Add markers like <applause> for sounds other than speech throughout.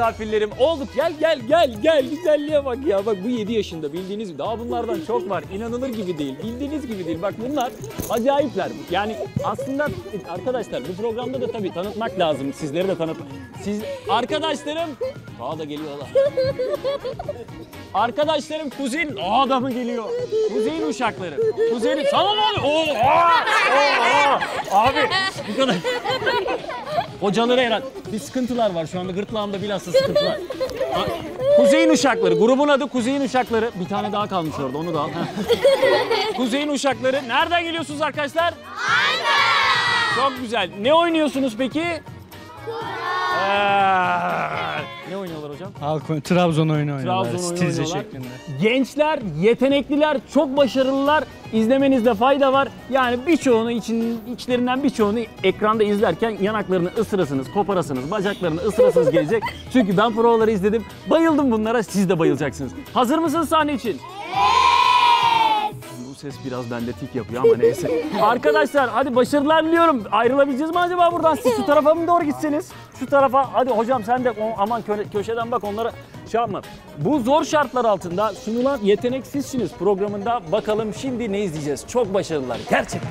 misafirlerim. Olduk gel gel gel gel güzelliğe bak ya. Bak bu 7 yaşında bildiğiniz gibi. Daha bunlardan çok var. İnanılır gibi değil. Bildiğiniz gibi değil. Bak bunlar acayipler. Yani aslında arkadaşlar bu programda da tabii tanıtmak lazım. Sizleri de tanıtmak. Siz arkadaşlarım daha da geliyorlar. Arkadaşlarım kuzin Aa da mı geliyor? Kuzeyin uşakları. Kuzeyin sana ne oluyor? Oo, aa, oo. Abi bu kadar. Hocaları herhalde. Bir sıkıntılar var şu anda gırtlağımda bilhassa sıkıntılar. Kuzeyin uşakları. Grubun adı Kuzeyin uşakları. Bir tane daha kalmış orada onu da al. <laughs> Kuzeyin uşakları. Nereden geliyorsunuz arkadaşlar? Çok güzel. Ne oynuyorsunuz peki? Ee, ne oynuyorlar hocam? Halk oyunu, Trabzon oyunu oynuyorlar. Trabzon oyunu Stilce oynuyorlar. şeklinde. Gençler, yetenekliler, çok başarılılar. İzlemenizde fayda var. Yani birçoğunu için içlerinden birçoğunu ekranda izlerken yanaklarını ısırasınız, koparasınız, bacaklarını ısırasınız gelecek. Çünkü ben provaları izledim. Bayıldım bunlara. Siz de bayılacaksınız. Hazır mısınız sahne için? Bu ses biraz bende tik yapıyor ama neyse. <laughs> Arkadaşlar hadi başarılar diliyorum. Ayrılabileceğiz mi acaba buradan? Siz şu tarafa mı doğru gitseniz? Şu tarafa. Hadi hocam sen de o- aman kö- köşeden bak onlara şey yapma. Bu zor şartlar altında sunulan Yeteneksizsiniz programında bakalım şimdi ne izleyeceğiz? Çok başarılılar gerçekten.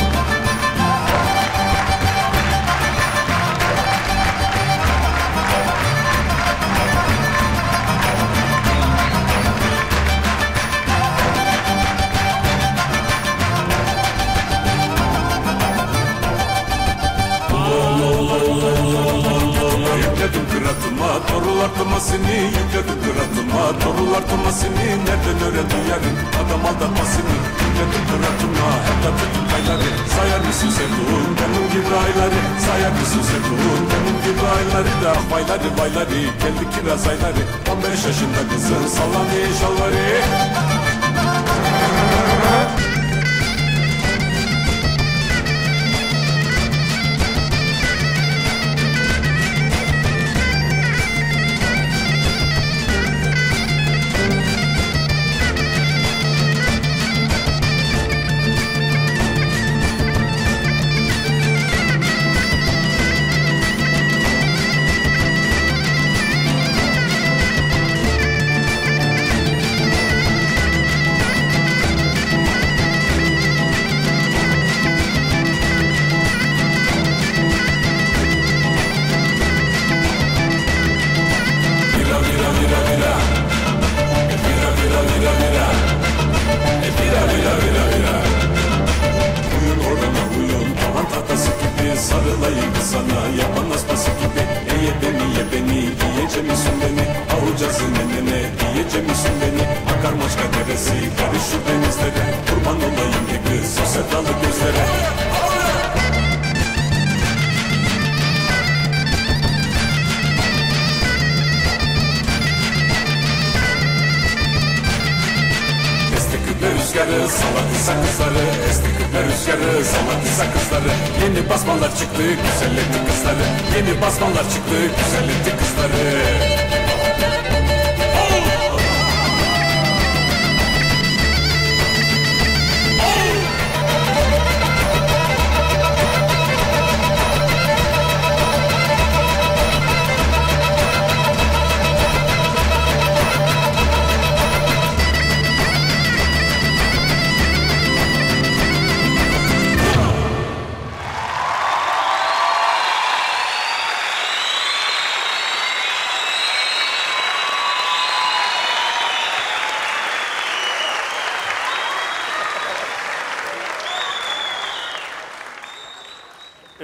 Torulartmasını Yükledim kıratıma. Torulartmasını Nereden öğrendin yarın Adam aldatmasını Yükledim kıratıma. Hep de tutun kayları. Sayar mısın sevduğun Benim gibi ayları? Sayar mısın sevduğun Benim gibi ayları? Da Bayları bayları. Geldi kiraz ayları. 15 yaşında kızın Sallanıyor şalvarı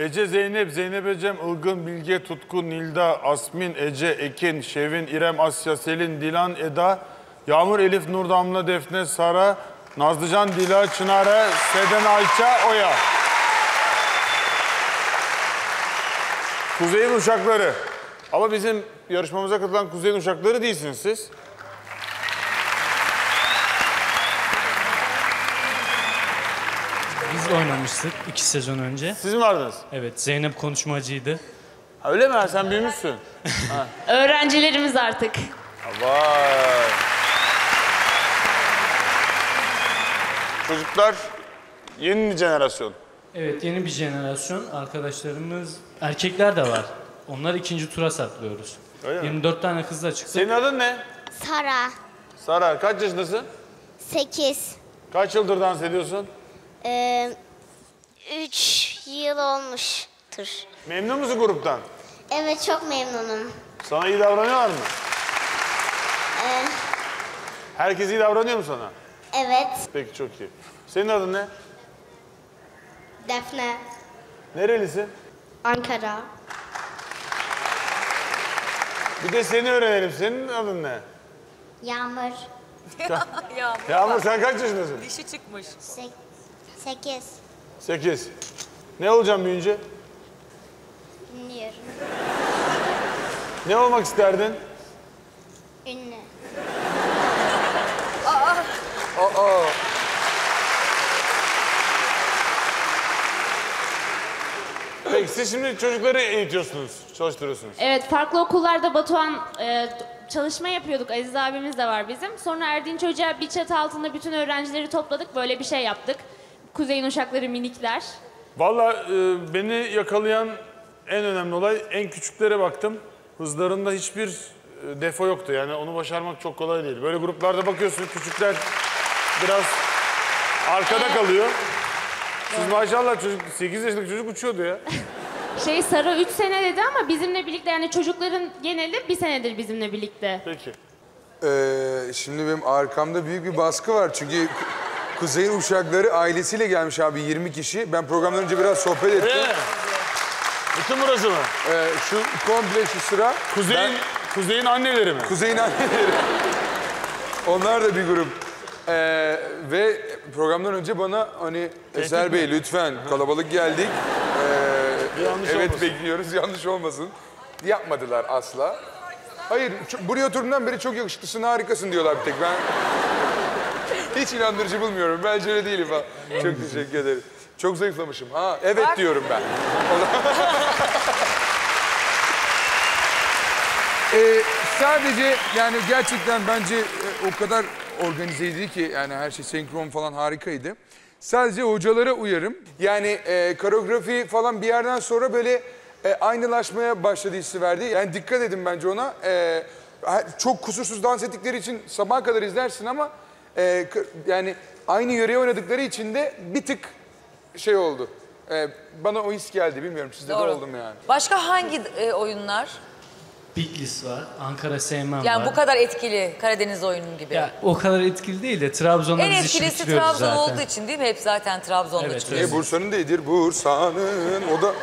Ece Zeynep, Zeynep Ecem, Ilgın, Bilge, Tutku, Nilda, Asmin, Ece, Ekin, Şevin, İrem, Asya, Selin, Dilan, Eda, Yağmur, Elif, Nur, Damla, Defne, Sara, Nazlıcan, Dila, Çınar'a, Seden, Ayça, Oya. Kuzey'in uşakları. Ama bizim yarışmamıza katılan Kuzey'in uşakları değilsiniz siz. Biz oynamıştık iki sezon önce. Siz mi vardınız? Evet Zeynep konuşmacıydı. Ha, Öyle mi? Ha, Sen büyümüşsün. <laughs> Öğrencilerimiz artık. Vay. Çocuklar yeni jenerasyon. Evet yeni bir jenerasyon arkadaşlarımız erkekler de var. Onları ikinci tura saklıyoruz. Öyle mi? 24 tane kızla çıktık. Senin adın ne? Sara. Sara kaç yaşındasın? 8. Kaç yıldır dans ediyorsun? 3 yıl olmuştur. Memnun musun gruptan? Evet çok memnunum. Sana iyi davranıyorlar mı? Herkes iyi davranıyor mu sana? Evet. Peki çok iyi. Senin adın ne? Defne. Nerelisin? Ankara. Bir de seni öğrenelim. Senin adın ne? Yağmur. <laughs> Yağmur sen kaç yaşındasın? Dişi çıkmış. 8. 8. Ne olacaksın büyüyünce? Bilmiyorum. Ne olmak isterdin? Ünlü. Peki siz şimdi çocukları eğitiyorsunuz, çalıştırıyorsunuz. Evet farklı okullarda Batuhan e, çalışma yapıyorduk. Aziz abimiz de var bizim. Sonra Erdinç Hoca bir çatı altında bütün öğrencileri topladık. Böyle bir şey yaptık. Kuzey'in uşakları minikler. Valla e, beni yakalayan en önemli olay en küçüklere baktım. Hızlarında hiçbir e, defo yoktu. Yani onu başarmak çok kolay değil. Böyle gruplarda bakıyorsun küçükler biraz arkada kalıyor. Siz maşallah çocuk 8 yaşındaki çocuk uçuyordu ya. <laughs> Şey Sara 3 sene dedi ama bizimle birlikte yani çocukların geneli bir senedir bizimle birlikte. Peki. Ee, şimdi benim arkamda büyük bir baskı var. Çünkü Kuzey'in uşakları ailesiyle gelmiş abi 20 kişi. Ben programdan önce biraz sohbet ettim. Mi? Bütün burası mı? Ee, şu komple şu sıra. Kuzey'in, Kuzey'in anneleri mi? Kuzey'in anneleri. Onlar da bir grup. Ee, ve programdan önce bana hani Eser Bey lütfen kalabalık geldik. Ee, yanlış evet olmasın. bekliyoruz <laughs> yanlış olmasın. Yapmadılar asla. Hayır buraya oturduğumdan beri çok yakışıklısın harikasın diyorlar bir tek ben. Hiç inandırıcı bulmuyorum. Bence öyle değilim falan. Çok teşekkür ederim. Çok zayıflamışım. Ha evet diyorum ben. <laughs> Ee, sadece yani gerçekten bence e, o kadar organizeydi ki yani her şey senkron falan harikaydı. Sadece hocalara uyarım. Yani e, koreografi falan bir yerden sonra böyle e, aynılaşmaya başladı hissi verdi. Yani dikkat edin bence ona. E, çok kusursuz dans ettikleri için sabaha kadar izlersin ama e, yani aynı yöreye oynadıkları için de bir tık şey oldu. E, bana o his geldi bilmiyorum sizde de Doğru. oldum yani. Başka hangi e, oyunlar? Bitlis var, Ankara Seymen Yani var. bu kadar etkili Karadeniz oyunu gibi. Ya, o kadar etkili değil de Trabzon'da en biz işi etkilisi bitiriyoruz Trabzon zaten. olduğu için değil mi? Hep zaten Trabzon'da Evet, çıkıyor. evet. E Bursa'nın değildir. Bursa'nın. O da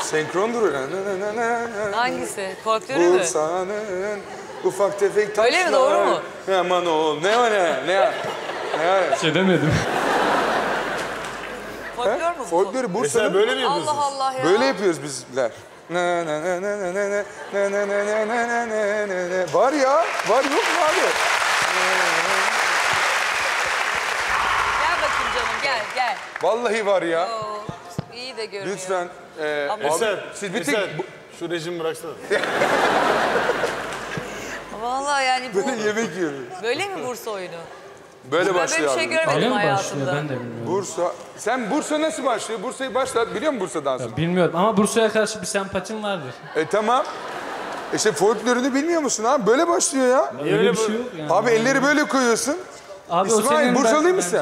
senkrondur. Na, na. Hangisi? Folklorü mü? Bursa'nın ufak tefek taşlar. Öyle mi, doğru mu? Aman oğlum ne o ne? Ne? Ne? Şey demedim. Folklor mu bu? Folklorü Mesela Bursa'nın böyle mi yapıyorsunuz? Allah Allah ya. böyle yapıyoruz bizler. Na na na na na na na na na na na na na na na na. Var ya. Var yok mu abi? Gel bakayım canım gel gel. Vallahi var ya. Oo, iyi de görünüyor. Lütfen. E, Ama- abi, Eser, siz bir tek Eser, şu rejimi bıraksana. Vallahi yani bu böyle yemek yiyoruz. böyle mi Bursa oyunu? Böyle Ben böyle başlıyor bir şey abi. Öyle görmedim mi başlıyor hayatımda. ben de bilmiyorum. Bursa. Sen Bursa nasıl başlıyor? Bursa'yı başlat. Biliyor musun Bursa dansını? Bilmiyorum ama Bursa'ya karşı bir sempatim vardır. E tamam. İşte folklorunu bilmiyor musun abi? Böyle başlıyor ya. Öyle bir şey yok yani. Abi elleri böyle koyuyorsun. Abi o İsmail, senin Bursalı ben- mısın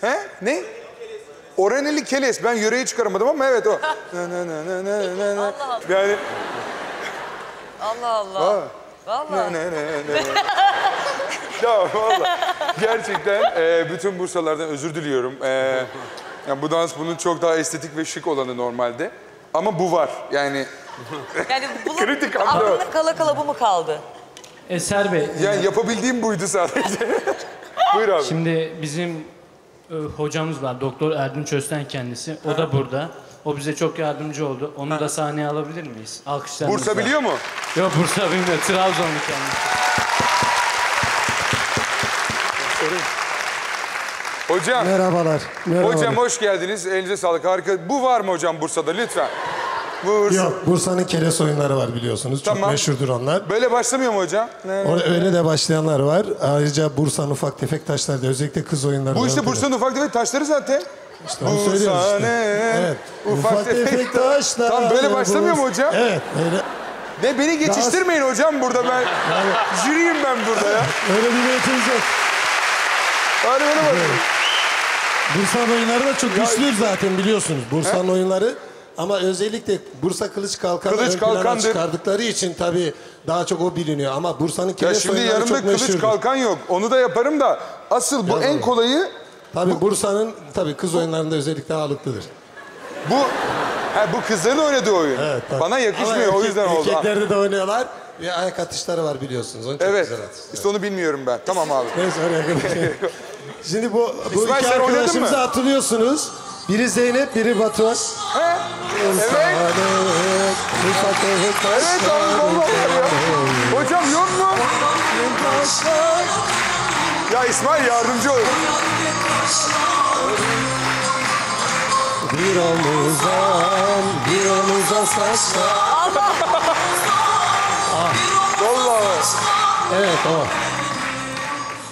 bence- He? Ne? Oraneli Keles. Ben yöreyi çıkaramadım ama evet o. Na na na na na na na. Allah Allah. Yani Allah Allah. ha. Vallahi. Na na na na. ya valla. Gerçekten e, bütün Bursalardan özür diliyorum. E, yani bu dans bunun çok daha estetik ve şık olanı normalde. Ama bu var. Yani Yani <laughs> bu Kritik anda. aklında kala kala bu mu kaldı? Eser Bey, yani yapabildiğim buydu sadece. <laughs> Buyur abi. şimdi bizim e, hocamız var. Doktor Erdinç Özten kendisi. O da burada. O bize çok yardımcı oldu. Onu da sahneye alabilir miyiz? Alkışlarınızla. Bursa biliyor mu? Yok Bursa bilmiyor. Trabzonlu kendisi. Hocam, Merhabalar. Merhabalar. hocam hoş geldiniz. Elinize sağlık. Harika. Bu var mı hocam Bursa'da lütfen? Bursa. Yok, Bursa'nın keres oyunları var biliyorsunuz. Çok Tamam. meşhurdur onlar. Böyle başlamıyor mu hocam? Ne- O- Öyle de başlayanlar var. Ayrıca Bursa'nın ufak tefek taşları da özellikle kız oyunları. Bu işte. Bursa'nın ufak tefek taşları zaten. İşte onu söylüyoruz işte. Evet. ufak tefek taşlar. Tam böyle başlamıyor mu hocam? Evet. Öyle, Ne beni geçiştirmeyin hocam burada ben. Jüriyim ben burada ya. öyle bir niyetimiz yok. Hadi böyle bak. Bursa'nın oyunları da çok güçlüdür zaten biliyorsunuz. Bursa'nın oyunları ama özellikle Bursa Kılıç Kalkan'ı Kılıç ön plana Kalkan'dır. çıkardıkları için tabii daha çok o biliniyor. Ama Bursa'nın Ya keres şimdi oyunları yanımda çok kılıç meşhurdur. kalkan yok. Onu da yaparım da asıl bu en kolayı Tabii Bursa'nın tabii kız oyunlarında özellikle ağırlıklıdır. bu ha, bu kızların oynadığı oyun. Evet, tabii. Bana yakışmıyor Ama o yüzden oldu. Erkeklerde de oynuyorlar ve ayak atışları var biliyorsunuz. Onu çok Evet. güzel atışlar. İşte onu bilmiyorum ben. Tamam abi. <laughs> Neyse oraya kadar. <laughs> Şimdi bu, bu İsmail, iki sen oynadın arkadaşımızı mı? hatırlıyorsunuz. Biri Zeynep, biri Batuhan. He? Evet. Evet abi vallahi var ya. Hocam yok mu? Ya İsmail yardımcı ol. Bir omuzdan, bir omuza saçlar. Vallahi. Evet o.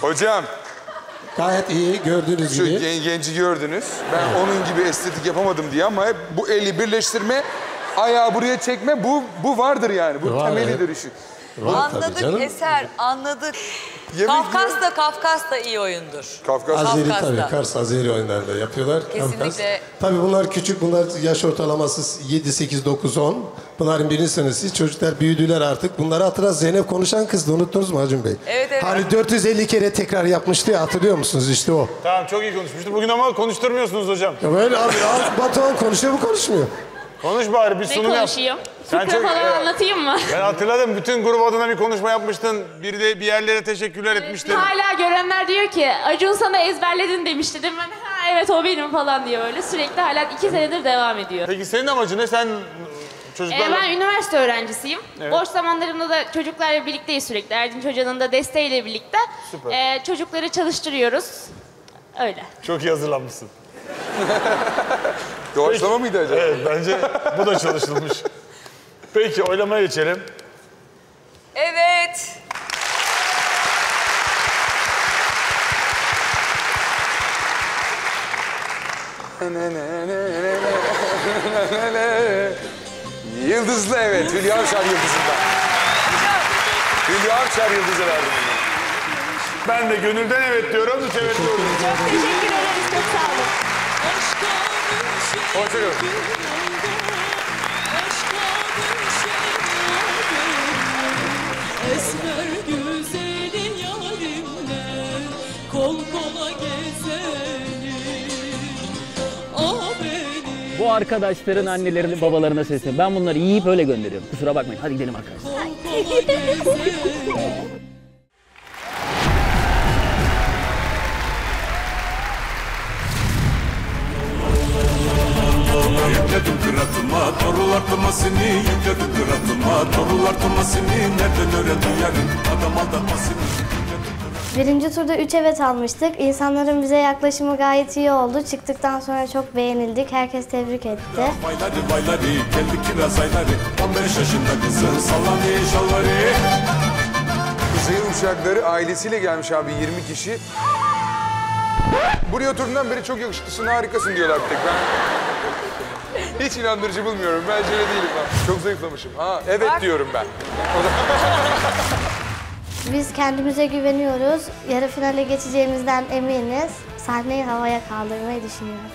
Hocam Gayet iyi gördüğünüz şu gibi. gen- genci gördünüz. Ben onun gibi estetik yapamadım diye ama hep bu eli birleştirme, ayağı buraya çekme bu bu vardır yani. Bu Var, temelidir işi. Var tabii Anladık canım. Eser, anladık. Yemek Kafkas da Kafkas da iyi oyundur. Kafkas. Azeri Kafkas'ta. tabii, Kars Azeri oyunlarında yapıyorlar. Kesinlikle. Kafkas. Tabii bunlar küçük, bunlar yaş ortalaması 7, 8, 9, 10. Bunların birinci senesi. Çocuklar büyüdüler artık. Bunları hatırlar. Zeynep konuşan kızdı, unuttunuz mu Acun Bey? Evet, evet. Hani 450 kere tekrar yapmıştı ya, hatırlıyor musunuz? İşte o. Tamam çok iyi konuşmuştu. Bugün ama konuşturmuyorsunuz hocam. Ya böyle abi, abi Batuhan konuşuyor, bu konuşmuyor. Konuş bari bir Ne sunum yap. konuşayım? Sen Fıkra çok- falan evet. anlatayım mı? Ben hatırladım. Bütün grup adına bir konuşma yapmıştın. Bir de bir yerlere teşekkürler etmiştin. Hala görenler diyor ki Acun sana ezberledin demişti değil mi? Ben, ha evet o benim falan diye böyle sürekli hala iki senedir devam ediyor. Peki senin amacın ne? Sen Ee, çocuklarla... ben üniversite öğrencisiyim. Boş zamanlarımda da çocuklarla birlikteyiz sürekli. Erdinç Hoca'nın da desteğiyle birlikte. Süper. Ee, çocukları çalıştırıyoruz. Öyle. Çok iyi hazırlanmışsın. <laughs> Doğaçlama mıydı acaba? Evet bence bu da çalışılmış. Peki oylamaya geçelim. Evet. Yıldızlı evet. Hülya Avşar Yıldızı'ndan. Hülya Avşar Yıldızı verdim. Ben de gönülden evet diyorum. Üç evet diyorum. Çok teşekkür ederiz. Çok sağ olun. Hoşçakalın. Esmer güzelin yarimle kol kola gezelim Bu arkadaşların annelerine babalarına sesleniyorum. Ben bunları yiyip öyle gönderiyorum. Kusura bakmayın. Hadi gidelim arkadaşlar. <laughs> gezelim Yükledim kıratıma Doğrular tırmasını Yükledim kıratıma Doğrular tırmasını Nereden öğrendin yarın Adam aldatmasını Birinci turda 3 evet almıştık. İnsanların bize yaklaşımı gayet iyi oldu. Çıktıktan sonra çok beğenildik. Herkes tebrik etti. Bayları bayları Geldi kiraz ayları 15 yaşında kızın Sallanıyor şalvarı Kuzey Uşakları ailesiyle gelmiş abi 20 kişi. Buraya oturduğundan beri çok yakışıklısın, harikasın diyorlar bir tek. Ben hiç inandırıcı bulmuyorum. Bence öyle değilim ben. Çok zayıflamışım. Ha, evet diyorum ben. <laughs> Biz kendimize güveniyoruz. Yarı finale geçeceğimizden eminiz. Sahneyi havaya kaldırmayı düşünüyoruz.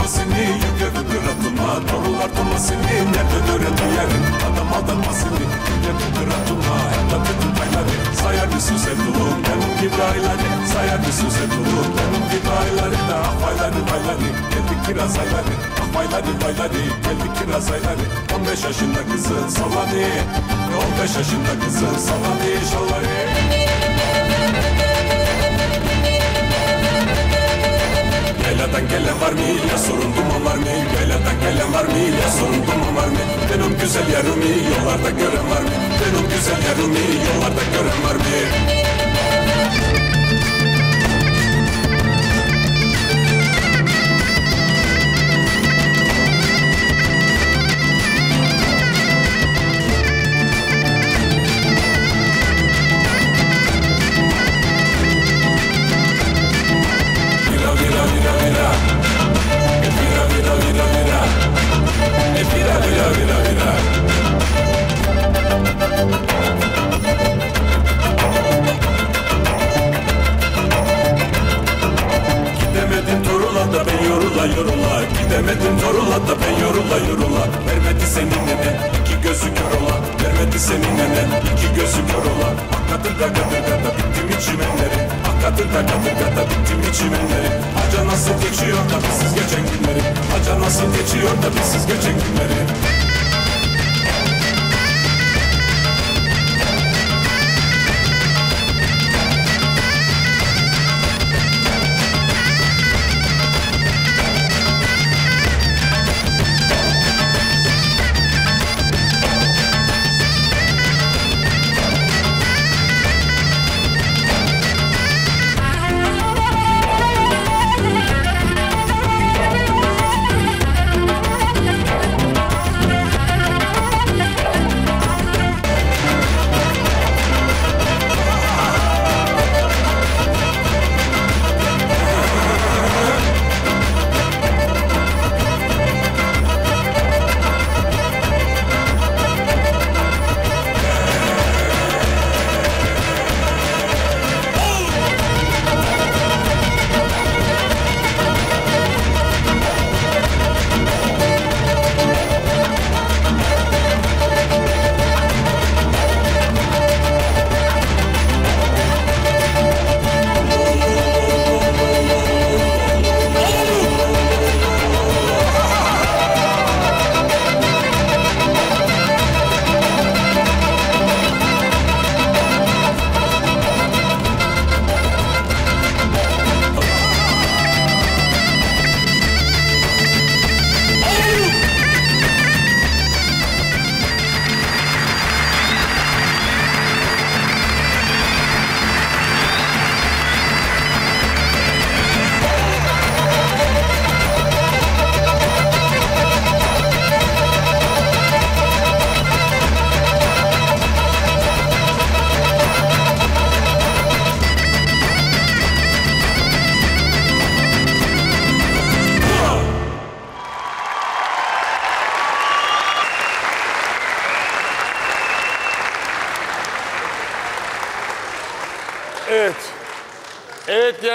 Doğrular tırmasını Yükledim kıratıma Doğrular tırmasını Nereden öğrendin yarın Adam aldatmasını Yükledim kıratıma Hep de bütün payları Sayar mısın sevduğum Benim gibi ayları Sayar mısın sevduğum Benim gibi ayları da Ah bayları. Bayları Geldi kiraz ayları Ah bayları. Bayları Geldi kiraz ayları. 15 yaşında kızın salladı 15 yaşında kızın mı? Ya sorun duman var mı? Belerden gelen var mı? Ya sorun duman var mı? Benim güzel yarımı yollarda gören var mı? Benim güzel yarımı yollarda gören var mı? Kadın da bittim içimenleri da kadın da bittim içimenleri Aca nasıl geçiyor da bizsiz geçen günleri Aca nasıl geçiyor da bizsiz geçen günleri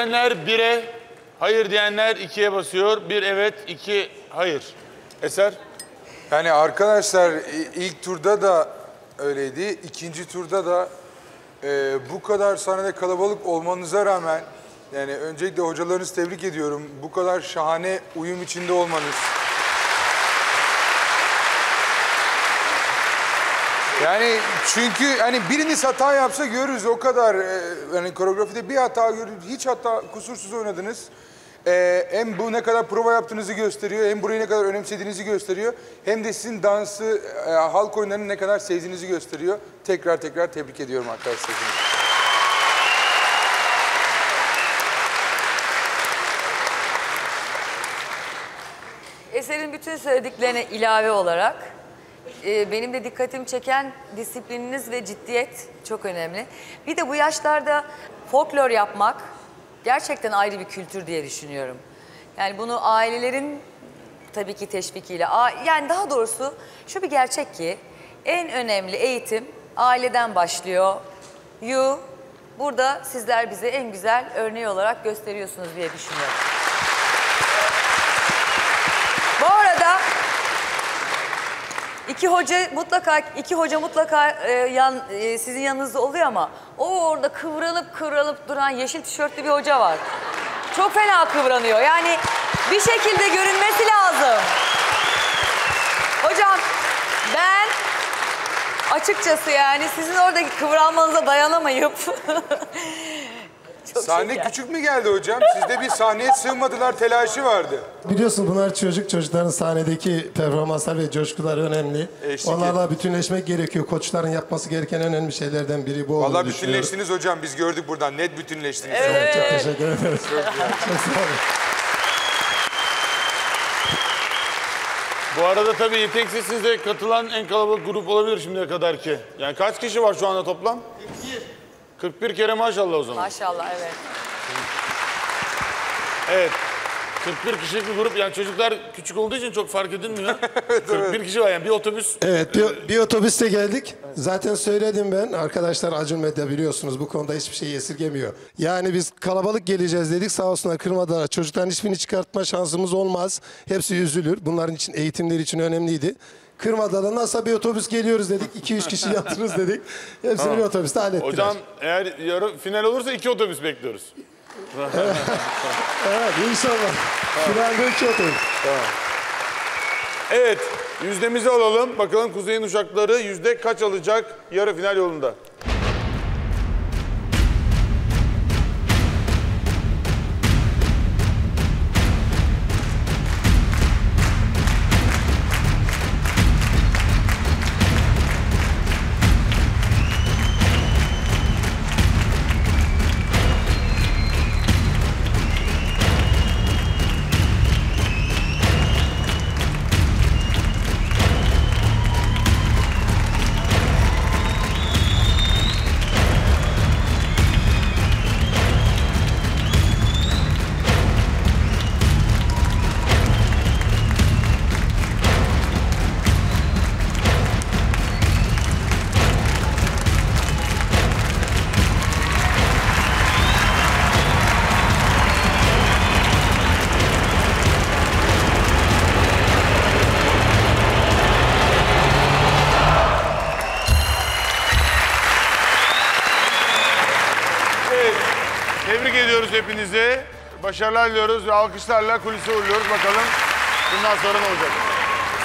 diyenler bire, hayır diyenler ikiye basıyor. Bir evet, iki hayır. Eser? Yani arkadaşlar ilk turda da öyleydi. ikinci turda da e, bu kadar sahnede kalabalık olmanıza rağmen yani öncelikle hocalarınızı tebrik ediyorum. Bu kadar şahane uyum içinde olmanız. Yani çünkü hani biriniz hata yapsa görürüz o kadar. e, hani koreografide bir hata görürüz. Hiç hata kusursuz oynadınız. E, hem bu ne kadar prova yaptığınızı gösteriyor, hem burayı ne kadar önemsediğinizi gösteriyor. Hem de sizin dansı, e, halk oyunlarını ne kadar sevdiğinizi gösteriyor. Tekrar tekrar tebrik ediyorum arkadaşlar. Eser'in bütün söylediklerine ilave olarak e, benim de dikkatimi çeken disiplininiz ve ciddiyet çok önemli. Bir de bu yaşlarda folklor yapmak gerçekten ayrı bir kültür diye düşünüyorum. Yani bunu ailelerin tabii ki teşvikiyle, yani daha doğrusu şu bir gerçek ki en önemli eğitim aileden başlıyor. You, burada sizler bize en güzel örneği olarak gösteriyorsunuz diye düşünüyorum. Bu arada iki hoca mutlaka iki hoca mutlaka e, yan, e, sizin yanınızda oluyor ama o orada kıvranıp kıvranıp duran yeşil tişörtlü bir hoca var. Çok fena kıvranıyor. Yani bir şekilde görünmesi lazım. Hocam ben açıkçası yani sizin oradaki kıvranmanıza dayanamayıp <laughs> <laughs> Çok Sahne şeker. küçük mü geldi hocam? Sizde bir sahneye sığmadılar telaşı vardı. Biliyorsun bunlar çocuk. Çocukların sahnedeki performanslar ve coşkular önemli. Eşlik Onlarla bütünleşmek gerekiyor. Koçların yapması gereken önemli şeylerden biri bu Vallahi bütünleştiniz hocam. Biz gördük buradan. Net bütünleştiniz. Evet, Çok evet. teşekkür ederiz. Çok sağ olun. Bu arada tabii yeteneksizsiniz de katılan en kalabalık grup olabilir şimdiye kadar ki. Yani kaç kişi var şu anda toplam? 41. 41 kere maşallah o zaman. Maşallah evet. Evet. 41 kişilik bir grup. Yani çocuklar küçük olduğu için çok fark edilmiyor. <laughs> 41 kişi var yani bir otobüs. Evet bir, bir otobüste geldik. Zaten söyledim ben. Arkadaşlar Acun Medya biliyorsunuz bu konuda hiçbir şey esirgemiyor. Yani biz kalabalık geleceğiz dedik sağ olsunlar kırmadılar. Çocukların hiçbirini çıkartma şansımız olmaz. Hepsi üzülür. Bunların için eğitimleri için önemliydi. Kırmadılar nasıl bir otobüs geliyoruz dedik. 2-3 kişi <laughs> yatırız dedik. Hepsini bir otobüste hallettiler. Hocam eğer yarı final olursa iki otobüs bekliyoruz. Evet inşallah. Finalde iki otobüs. Evet yüzdemizi alalım. Bakalım Kuzey'in uşakları yüzde kaç alacak yarı final yolunda. Hepinizi. Başarılar diliyoruz ve alkışlarla kulise uğurluyoruz. Bakalım bundan sonra ne olacak?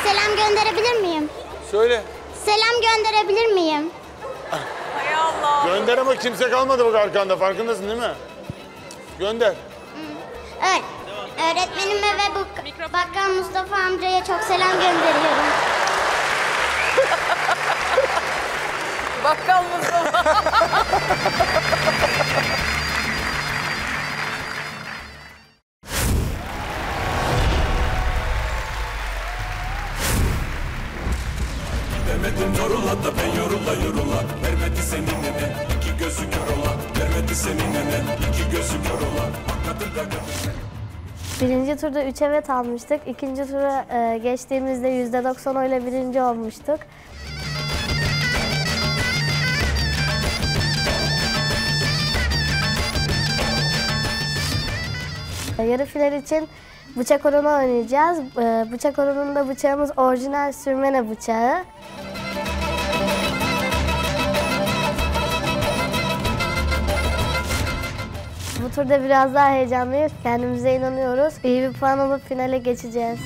Selam gönderebilir miyim? Söyle. Selam gönderebilir miyim? Hay Allah. Gönder ama kimse kalmadı bak arkanda. Farkındasın değil mi? Gönder. Evet. Öğretmenime ve bu bakkal Mustafa amcaya çok selam gönderiyorum. <laughs> Bakkal Mustafa. <laughs> Birinci turda 3 evet almıştık. İkinci tura e, geçtiğimizde %90 oyla birinci olmuştuk. E, Yarı final için bıçak oranı oynayacağız. E, Bıçak oranında bıçağımız orijinal sürmene bıçağı. Bu turda biraz daha heyecanlıyız. Kendimize inanıyoruz. İyi bir puan alıp finale geçeceğiz.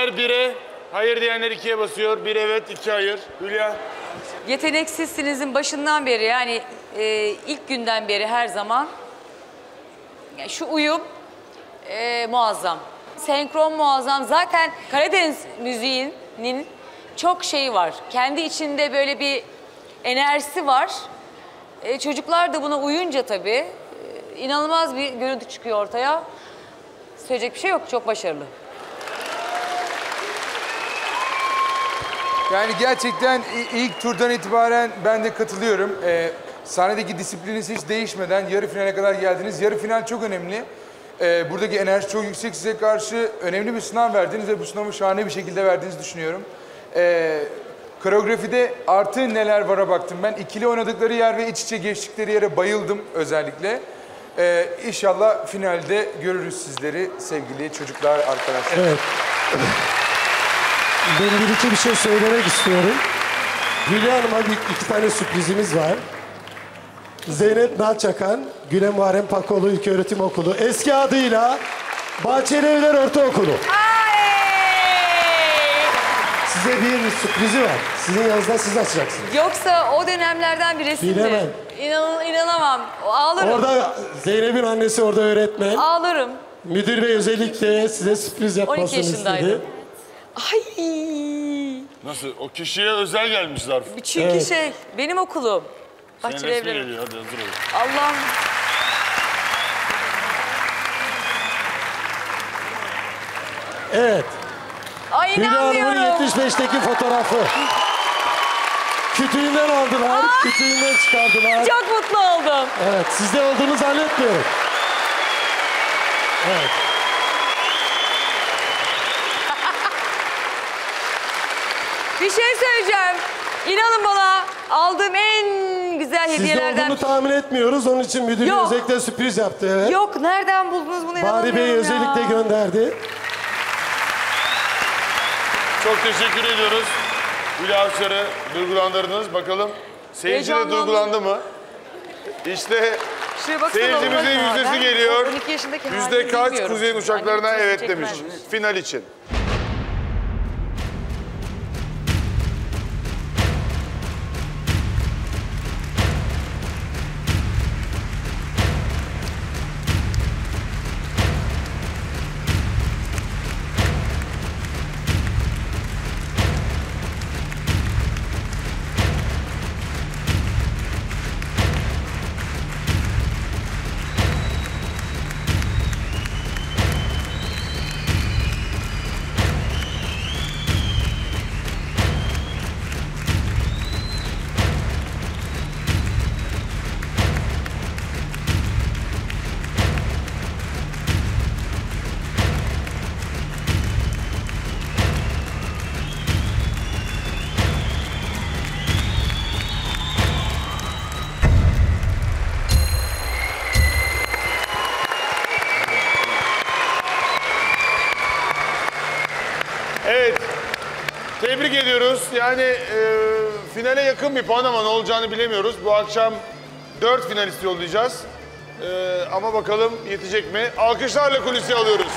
Diyenler 1'e, hayır diyenler 2'ye basıyor. 1 evet, 2 hayır. Hülya. Yeteneksizsinizin başından beri yani e, ilk günden beri her zaman ya şu uyum e, muazzam. Senkron muazzam. Zaten Karadeniz müziğinin çok şeyi var. Kendi içinde böyle bir enerjisi var. E, çocuklar da buna uyunca tabii e, inanılmaz bir görüntü çıkıyor ortaya. Söyleyecek bir şey yok. Çok başarılı. Yani gerçekten ilk turdan itibaren ben de katılıyorum. Ee, sahnedeki disiplininiz hiç değişmeden yarı finale kadar geldiniz. Yarı final çok önemli. Ee, buradaki enerji çok yüksek size karşı önemli bir sınav verdiniz ve bu sınavı şahane bir şekilde verdiğinizi düşünüyorum. Ee, koreografide artı neler vara baktım ben. İkili oynadıkları yer ve iç içe geçtikleri yere bayıldım özellikle. Ee, inşallah finalde görürüz sizleri sevgili çocuklar, arkadaşlar. Evet. Ben bir iki bir şey söylemek istiyorum. Hülya Hanım'a bir, iki tane sürprizimiz var. Zeynep Nalçakan, Güle Muharrem Pakoğlu İlköğretim Okulu, eski adıyla Bahçeli Evler Ortaokulu. Size bir sürprizi var. Sizin yanınızda siz açacaksınız. Yoksa o dönemlerden bir resimdi. Bilemem. İnan, inanamam. Ağlarım. Orada Zeynep'in annesi orada öğretmen. Ağlarım. Müdür bey özellikle size sürpriz 12 yapmasını yaşındaydım. Ay. Nasıl? O kişiye özel gelmiş zarf. Çünkü Evet. şey benim okulum. Senin Bahçeli resmi Evleri. geliyor, hadi hazır ol. Allah'ım. Evet. Ay Hülya Hanım'ın inanmıyorum. 75'teki fotoğrafı. Kütüğünden aldılar, kütüğünden çıkardılar. Çok mutlu oldum. Evet, sizde olduğunu zannetmiyorum. Evet. Bir şey söyleyeceğim. İnanın bana aldığım en güzel Sizde hediyelerden. olduğunu tahmin etmiyoruz. Onun için müdür Yok. özellikle sürpriz yaptı. Evet. Yok nereden buldunuz bunu Bari Bey inanamıyorum ya. özellikle gönderdi. Çok teşekkür ediyoruz. Hülya Avşar'ı duygulandırdınız. Bakalım seyirci de duygulandı mı? İşte seyircimizin yüzdesi geliyor. 12 yaşındaki Yüzde kaç bilmiyorum. kuzeyin uçaklarına evet demiş. Final için. Yani e, finale yakın bir puan ama ne olacağını bilemiyoruz. Bu akşam 4 finalist yollayacağız. E, ama bakalım yetecek mi? Alkışlarla kulise alıyoruz.